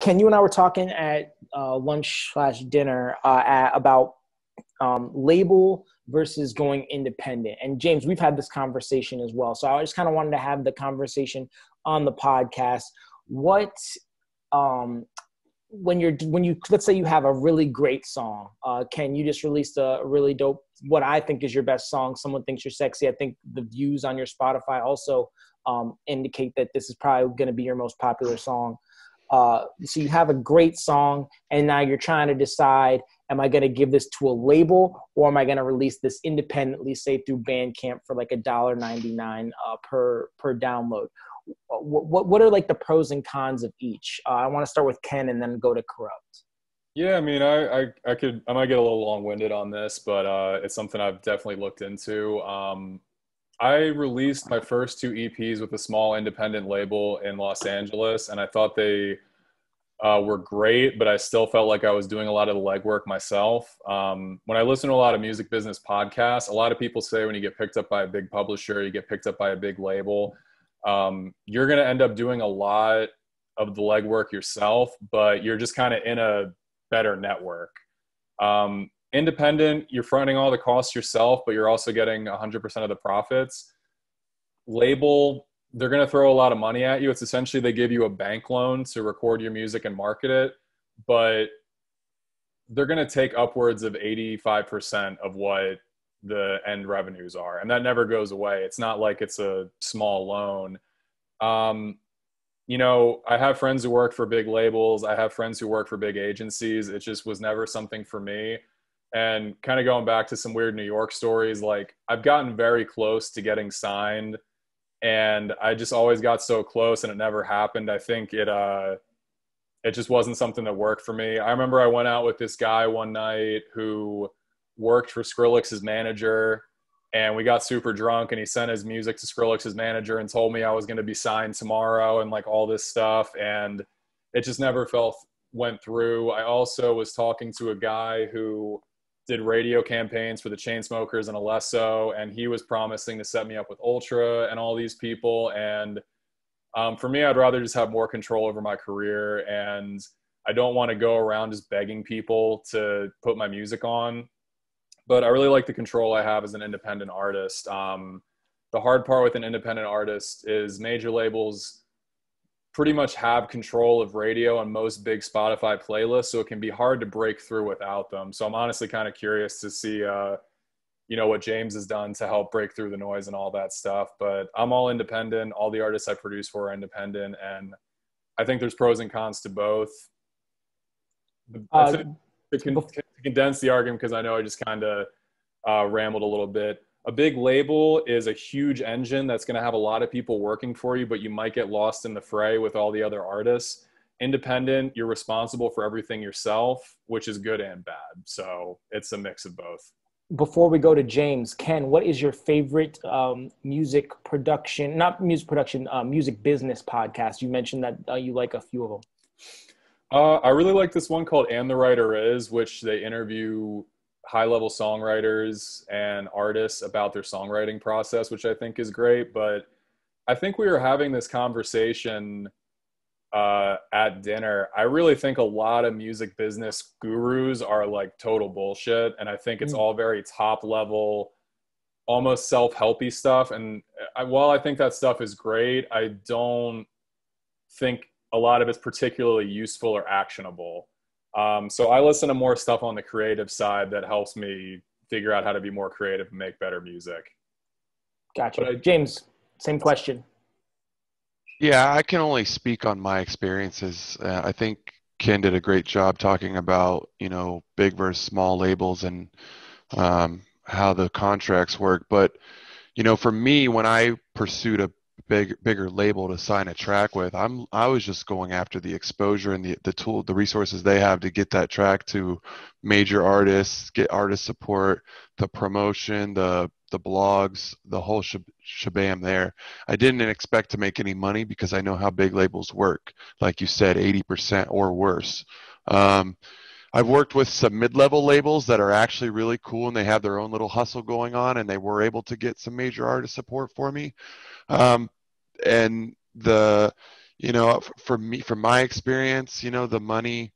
Ken, you and I were talking at uh, lunch slash dinner uh, at, about um, label versus going independent. And James, we've had this conversation as well. So I just kind of wanted to have the conversation on the podcast. What um, when you're when you let's say you have a really great song uh ken you just released a really dope what i think is your best song someone thinks you're sexy i think the views on your spotify also um indicate that this is probably going to be your most popular song uh so you have a great song and now you're trying to decide am i going to give this to a label or am i going to release this independently say through bandcamp for like a dollar 99 uh, per per download what what are like the pros and cons of each? Uh, I want to start with Ken and then go to corrupt. Yeah, I mean, I, I, I could I might get a little long winded on this, but uh, it's something I've definitely looked into. Um, I released my first two EPs with a small independent label in Los Angeles, and I thought they uh, were great, but I still felt like I was doing a lot of the legwork myself. Um, when I listen to a lot of music business podcasts, a lot of people say when you get picked up by a big publisher, you get picked up by a big label um, you're going to end up doing a lot of the legwork yourself, but you're just kind of in a better network. Um, independent, you're fronting all the costs yourself, but you're also getting 100% of the profits. Label, they're going to throw a lot of money at you. It's essentially they give you a bank loan to record your music and market it, but they're going to take upwards of 85% of what the end revenues are and that never goes away. It's not like it's a small loan. Um, you know i have friends who work for big labels. I have friends who work for big agencies. It just was never something for me and kind of going back to some weird new york stories like i've gotten very close to getting signed and i just always got so close and it never happened i think it uh it just wasn't something that worked for me i remember i went out with this guy one night who worked for Skrillex's manager and we got super drunk and he sent his music to Skrillex's manager and told me I was going to be signed tomorrow and like all this stuff and it just never felt went through. I also was talking to a guy who did radio campaigns for the Chainsmokers and Alesso and he was promising to set me up with Ultra and all these people and um, for me I'd rather just have more control over my career and I don't want to go around just begging people to put my music on but I really like the control I have as an independent artist. Um, the hard part with an independent artist is major labels pretty much have control of radio on most big Spotify playlists, so it can be hard to break through without them. So I'm honestly kind of curious to see, uh, you know, what James has done to help break through the noise and all that stuff. But I'm all independent. All the artists I produce for are independent, and I think there's pros and cons to both. Uh, to, con- to condense the argument because I know I just kind of uh, rambled a little bit. A big label is a huge engine that's going to have a lot of people working for you, but you might get lost in the fray with all the other artists. Independent, you're responsible for everything yourself, which is good and bad. So it's a mix of both. Before we go to James, Ken, what is your favorite um, music production, not music production, uh, music business podcast? You mentioned that uh, you like a few of them. Uh, I really like this one called And the Writer Is, which they interview high level songwriters and artists about their songwriting process, which I think is great. But I think we were having this conversation uh, at dinner. I really think a lot of music business gurus are like total bullshit. And I think it's mm. all very top level, almost self helpy stuff. And I, while I think that stuff is great, I don't think a lot of it's particularly useful or actionable. Um, so I listen to more stuff on the creative side that helps me figure out how to be more creative and make better music. Gotcha. I, James, same question. Yeah, I can only speak on my experiences. Uh, I think Ken did a great job talking about you know big versus small labels and um, how the contracts work. But you know, for me, when I pursued a big bigger label to sign a track with. I'm i was just going after the exposure and the the tool the resources they have to get that track to major artists get artist support the promotion the the blogs the whole shabam there. I didn't expect to make any money because i know how big labels work like you said 80% or worse. Um, I've worked with some mid-level labels that are actually really cool and they have their own little hustle going on and they were able to get some major artist support for me. Um, and the you know, for me, from my experience, you know, the money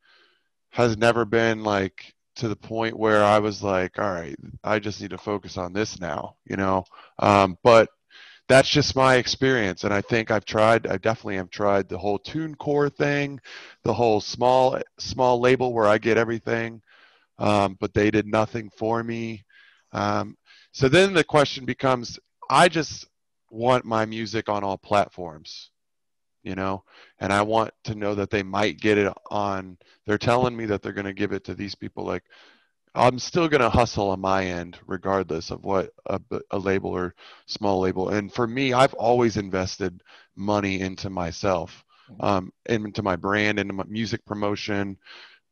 has never been like to the point where I was like, all right, I just need to focus on this now, you know. Um, but that's just my experience, and I think I've tried. I definitely have tried the whole TuneCore thing, the whole small small label where I get everything, um, but they did nothing for me. Um, so then the question becomes, I just want my music on all platforms you know? And i want to know that they might get it on they're telling me that they're going to give it to these people like i'm still going to hustle on my end regardless of what a, a, label or small label. And for me i've always invested money into myself mm-hmm. um, into my brand into my music promotion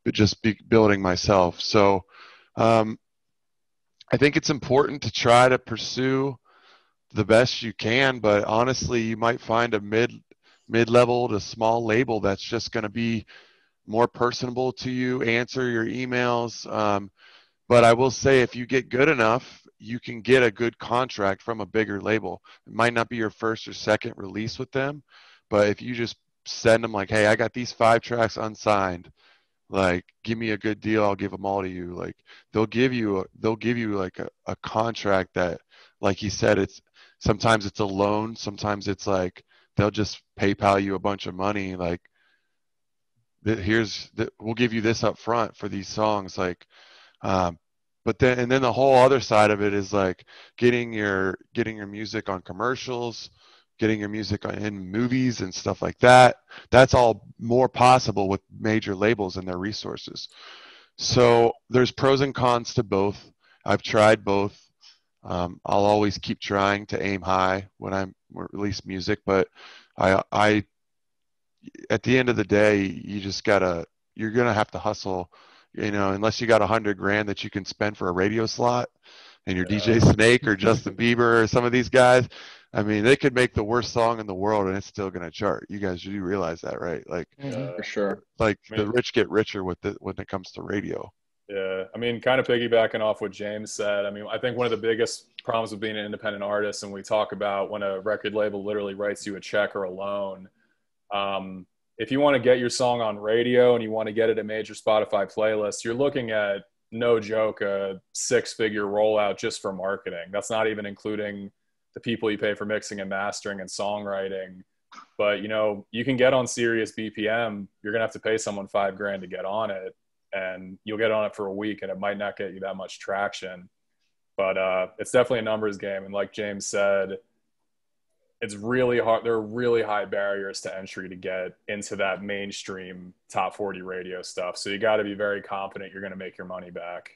but just be building myself. So um, i think it's important to try to pursue the best you can but honestly you might find a mid mid-level to small label that's just going to be more personable to you answer your emails um, but i will say if you get good enough you can get a good contract from a bigger label. It might not be your first or second release with them but if you just send them like hey i got these five tracks unsigned like give me a good deal i'll give them all to you like they'll give you a, they'll give you like a, a contract that like you said it's sometimes it's a loan sometimes it's like they'll just PayPal you a bunch of money, like here's we'll give you this up front for these songs, like. Um, but then and then the whole other side of it is like getting your getting your music on commercials getting your music in movies and stuff like that. That's all more possible with major labels and their resources. So there's pros and cons to both. I've tried both um, I'll always keep trying to aim high when I release music, but I, I, at the end of the day, you just gotta, you're gonna have to hustle, you know, unless you got a hundred grand that you can spend for a radio slot, and you're yeah. DJ Snake or Justin Bieber or some of these guys. I mean, they could make the worst song in the world and it's still gonna chart. You guys do realize that, right? Like, mm-hmm. for sure. Like the rich get richer with it when it comes to radio. Yeah, I mean, kind of piggybacking off what James said. I mean, I think one of the biggest problems with being an independent artist, and we talk about when a record label literally writes you a check or a loan. Um, if you want to get your song on radio and you want to get it a major Spotify playlist, you're looking at no joke a six-figure rollout just for marketing. That's not even including the people you pay for mixing and mastering and songwriting. But you know, you can get on Sirius BPM. You're gonna have to pay someone five grand to get on it and you'll get on it for a week and it might not get you that much traction. But uh, it's definitely a numbers game. And like James said, it's really hard. There are really high barriers to entry to get into that mainstream top 40 radio stuff. So you got to be very confident you're going to make your money back.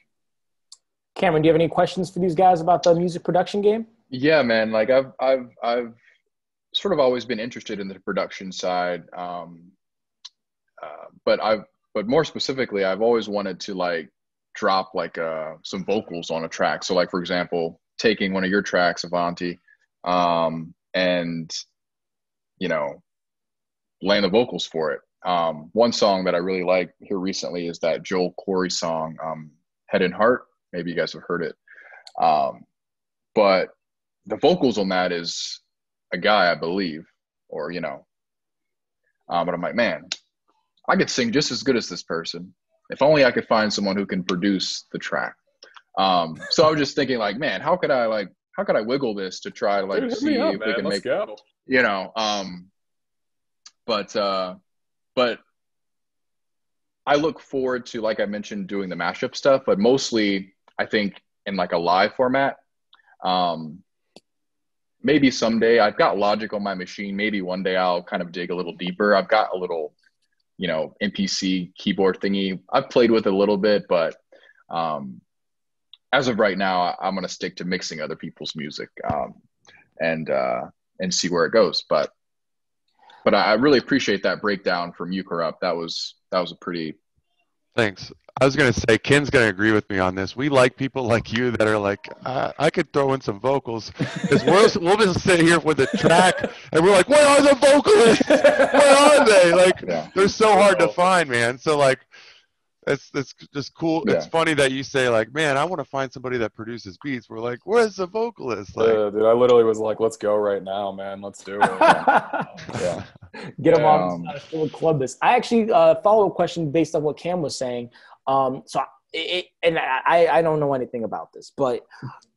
Cameron, do you have any questions for these guys about the music production game? Yeah, man. Like I've, I've, I've sort of always been interested in the production side. Um, uh, but I've, but more specifically, I've always wanted to like drop like uh, some vocals on a track. So like for example, taking one of your tracks, Avanti, um, and you know, laying the vocals for it. Um, one song that I really like here recently is that Joel Corry song, um, "Head and Heart." Maybe you guys have heard it. Um, but the vocals on that is a guy, I believe, or you know. Um, but I'm like, man, I could sing just as good as this person. If only I could find someone who can produce the track. Um, so I was just thinking, like, man, how could I like, how could I wiggle this to try to like Dude, see up, if man. we can Let's make, go. you know, um, but uh, but I look forward to, like I mentioned, doing the mashup stuff, but mostly I think in like a live format. Um, maybe someday I've got Logic on my machine. Maybe one day I'll kind of dig a little deeper. I've got a little you know MPC keyboard thingy. I've played with it a little bit, but um, as of right now, I'm to stick to mixing other people's music um, and uh, and see where it goes. But but I really appreciate that breakdown from you, Corrupt. That was that was a pretty Thanks. I was going to say, Ken's going to agree with me on this. We like people like you that are like, I, I could throw in some vocals. Because we'll, we'll just sit here with a track and we're like, where are the vocalists? Where are they? Like, yeah. they're so hard to find, man. So, like, it's it's just cool. Yeah. It's funny that you say like, man, I want to find somebody that produces beats. We're like, where's the vocalist? Like, yeah, dude, I literally was like, let's go right now, man. Let's do it. Yeah. Get them Um, on uh, Philip Columbus. I actually uh, follow a question based on what Cam was saying. Um, so it, and I, I don't know anything about this, but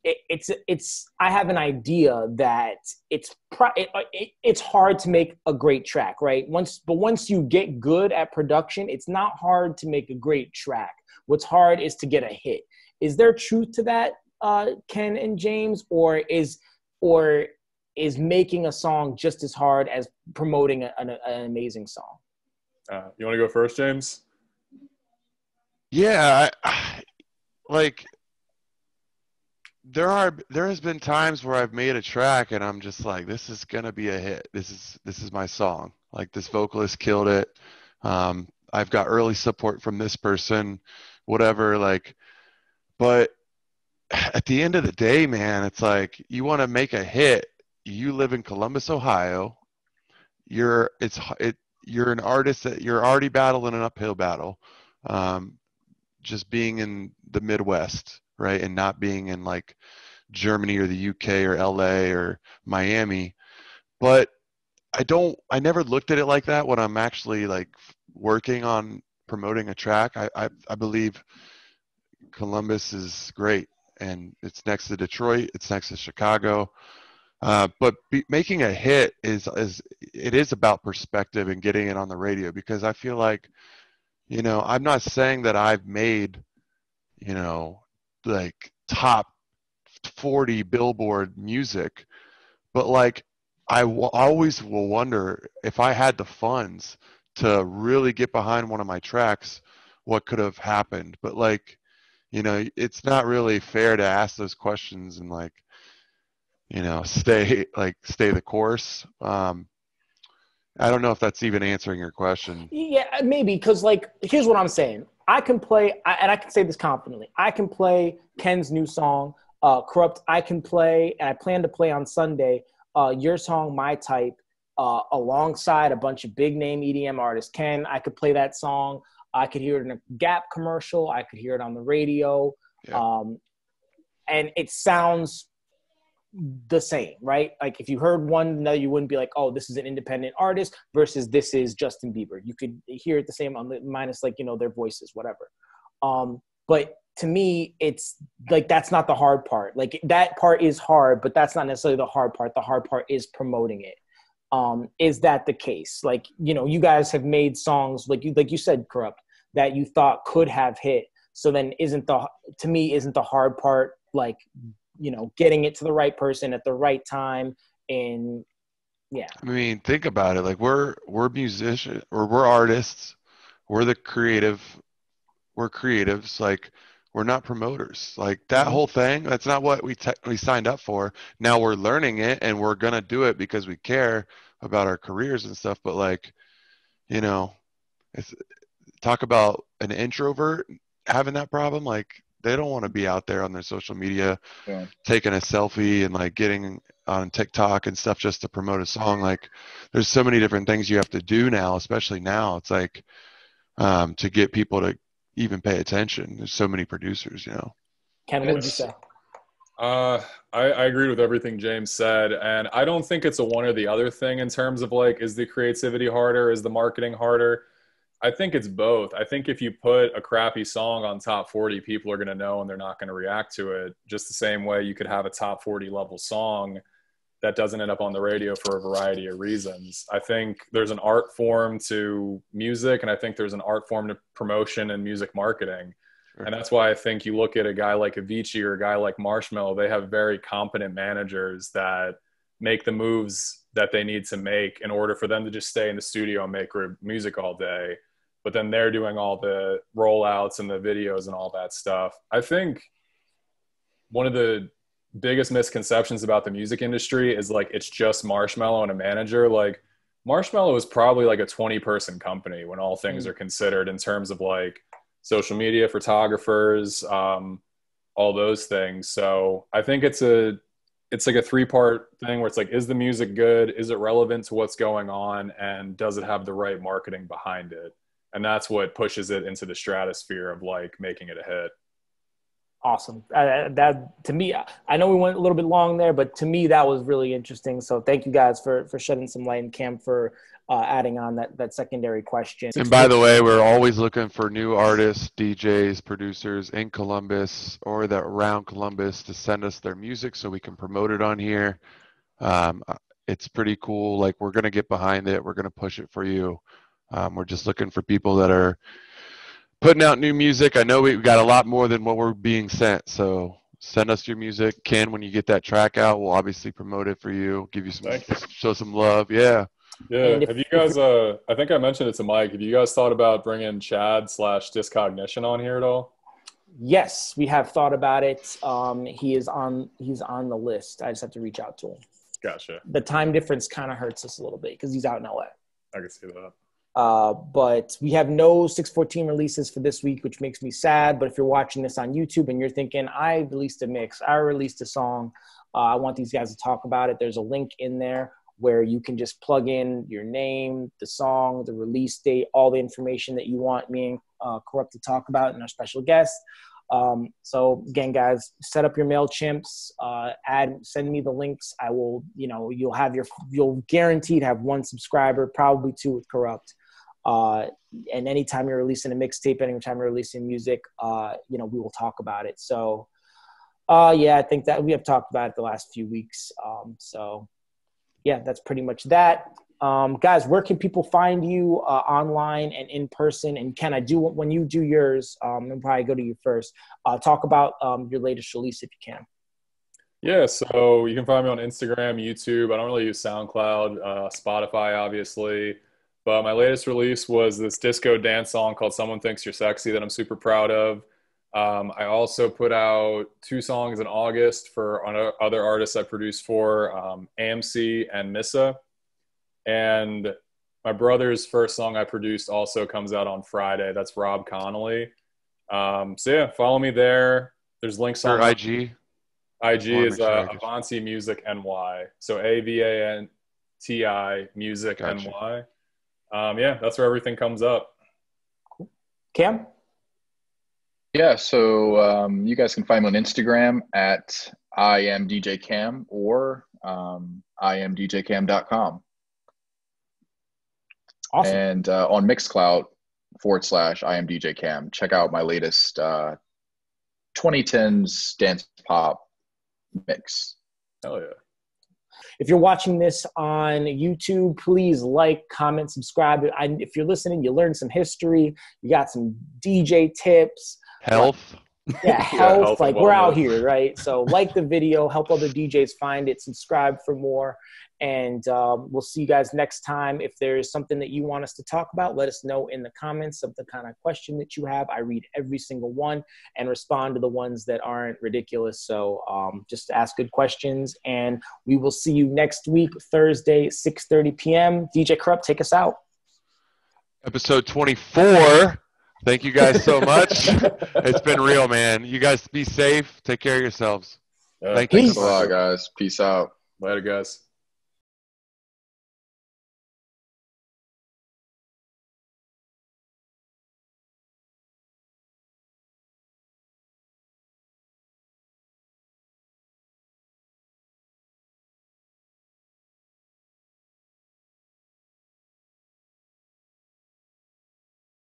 it, it's it's I have an idea that it's it, it's hard to make a great track, right? Once but once you get good at production, it's not hard to make a great track. What's hard is to get a hit. Is there truth to that, uh, Ken and James, or is or is making a song just as hard as promoting a, an, an amazing song? Uh, you want to go first, James? Yeah, I, like there are there has been times where I've made a track and I'm just like, this is gonna be a hit. This is this is my song. Like this vocalist killed it. Um, I've got early support from this person, whatever. Like, but at the end of the day, man, it's like you want to make a hit. You live in Columbus, Ohio. You're it's it. You're an artist that you're already battling an uphill battle. Um, just being in the Midwest, right, and not being in like Germany or the UK or LA or Miami. But I don't. I never looked at it like that when I'm actually like working on promoting a track. I I, I believe Columbus is great, and it's next to Detroit. It's next to Chicago. Uh, but be, making a hit is is it is about perspective and getting it on the radio because I feel like you know i'm not saying that i've made you know like top 40 billboard music but like I w- always will wonder if i had the funds to really get behind one of my tracks what could have happened? But like you know it's not really fair to ask those questions and like you know stay like stay the course. Um I don't know if that's even answering your question. Yeah, maybe because like here's what I'm saying. I can play, I, and I can say this confidently. I can play Ken's new song, uh, "Corrupt." I can play, and I plan to play on Sunday. Uh, your song, "My Type," uh, alongside a bunch of big name EDM artists. Ken, I could play that song. I could hear it in a Gap commercial. I could hear it on the radio, Yeah. um, and it sounds the same, right? Like if you heard one, no, you wouldn't be like, "Oh, this is an independent artist," versus this is Justin Bieber. You could hear it the same on the minus like you know their voices, whatever. Um, but to me, it's like that's not the hard part. Like that part is hard, but that's not necessarily the hard part. The hard part is promoting it. Um, is that the case? Like you know, you guys have made songs like you like you said, corrupt that you thought could have hit. So then, isn't the to me isn't the hard part like you know getting it to the right person at the right time and yeah I mean, think about it. Like we're we're musicians or we're artists. We're the creative. We're creatives. Like we're not promoters. Like that Mhm. whole thing. That's not what we te- we signed up for. Now we're learning it and we're gonna do it because we care about our careers and stuff. But like, you know, it's talk about an introvert having that problem. Like they don't want to be out there on their social media Yeah. taking a selfie and like getting on TikTok and stuff just to promote a song. Like there's so many different things you have to do now, especially now. It's like um, to get people to even pay attention. There's so many producers, you know. ken what would you say Uh, I, I agree with everything James said, and I don't think it's a one or the other thing in terms of like, is the creativity harder, is the marketing harder? I think it's both. I think if you put a crappy song on top 40, people are going to know and they're not going to react to it. Just the same way you could have a top 40 level song that doesn't end up on the radio for a variety of reasons. I think there's an art form to music, and I think there's an art form to promotion and music marketing. Sure. And that's why I think you look at a guy like Avicii or a guy like Marshmello, they have very competent managers that make the moves that they need to make in order for them to just stay in the studio and make music all day. But then they're doing all the rollouts and the videos and all that stuff. I think one of the biggest misconceptions about the music industry is like it's just Marshmello and a manager. Like Marshmello is probably like a 20 person company when all things Mm. are considered in terms of like social media photographers um, all those things so i think it's a it's like a three part thing where it's like is the music good is it relevant to what's going on and does it have the right marketing behind it and that's what pushes it into the stratosphere of like making it a hit. Awesome. Uh, that to me i know we went a little bit long there but to me that was really interesting. So thank you guys for for shedding some light and cam for uh, adding on that that secondary question. And by the way we're always looking for new artists djs producers in columbus or that around columbus to send us their music so we can promote it on here. Um, it's pretty cool. Like we're going to get behind it. We're going to push it for you um, we're just looking for people that are putting out new music. I know we've got a lot more than what we're being sent. So send us your music. Ken, when you get that track out, we'll obviously promote it for you, give you some, you. show some love. Yeah. Yeah. Have you guys, uh, I think I mentioned it to Mike. Have you guys thought about bringing Chad slash Discognition on here at all? Yes, we have thought about it. Um, he is on, he's on the list. I just have to reach out to him. Gotcha. The time difference kind of hurts us a little bit because he's out in LA. I can see that. Uh, but we have no 614 releases for this week, which makes me sad. But if you're watching this on YouTube and you're thinking, I released a mix, I released a song, uh, I want these guys to talk about it, there's a link in there where you can just plug in your name, the song, the release date, all the information that you want me and uh, Corrupt to talk about and our special guest. Um, so again, guys, set up your Mailchimps, uh, add, send me the links. I will, you know, you'll have your, you'll guaranteed have one subscriber, probably two with Corrupt. Uh, and anytime you're releasing a mixtape, anytime you're releasing music, uh, you know, we will talk about it. So, uh, yeah, I think that we have talked about it the last few weeks. Um, so, yeah, that's pretty much that. Um, guys, where can people find you uh, online and in person? And can I do when you do yours? Um, and probably go to you first. Uh, talk about um, your latest release if you can. Yeah, so you can find me on Instagram, YouTube. I don't really use SoundCloud, uh, Spotify, obviously. But my latest release was this disco dance song called Someone Thinks You're Sexy that I'm super proud of. Um, I also put out two songs in August for other artists I produced for, um, AMC and Missa. And my brother's first song I produced also comes out on Friday. That's Rob Connolly. Um, so yeah, follow me there. There's links on IG. IG is uh, Avanti Music NY. So A V A N T I Music gotcha. NY um, yeah, that's where everything comes up. Cam? Yeah, so um, you guys can find me on Instagram at I am DJ Cam or um, I am DJCam.com. Awesome. And uh, on Mixcloud forward slash I am DJ Cam. Check out my latest uh, 2010s dance pop mix. Hell yeah. If you're watching this on YouTube, please like, comment, subscribe. I, if you're listening, you learned some history, you got some DJ tips, health. Yeah, health. yeah, health like we're out here, right? So like the video, help other DJs find it, subscribe for more. And um, we'll see you guys next time. If there's something that you want us to talk about, let us know in the comments of the kind of question that you have. I read every single one and respond to the ones that aren't ridiculous. So um, just ask good questions. And we will see you next week, Thursday, 6.30 p.m. DJ Corrupt, take us out. Episode 24. Thank you guys so much. it's been real, man. You guys be safe. Take care of yourselves. Thank you. Thanks a lot, guys. Peace out. Later, guys.